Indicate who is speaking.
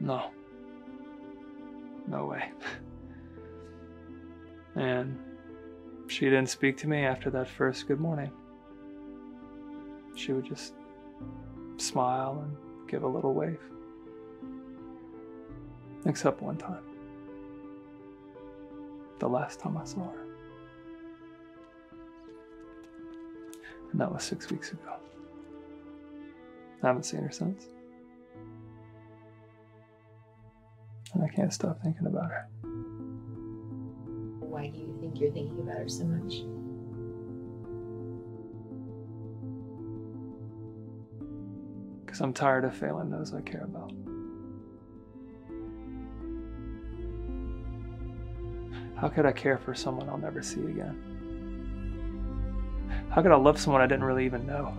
Speaker 1: No. No way. And she didn't speak to me after that first good morning. She would just smile and give a little wave. Except one time. The last time I saw her. And that was six weeks ago. I haven't seen her since. And I can't stop thinking about her.
Speaker 2: Why do you think you're thinking about her so much?
Speaker 1: Because I'm tired of failing those I care about. How could I care for someone I'll never see again? How could I love someone I didn't really even know?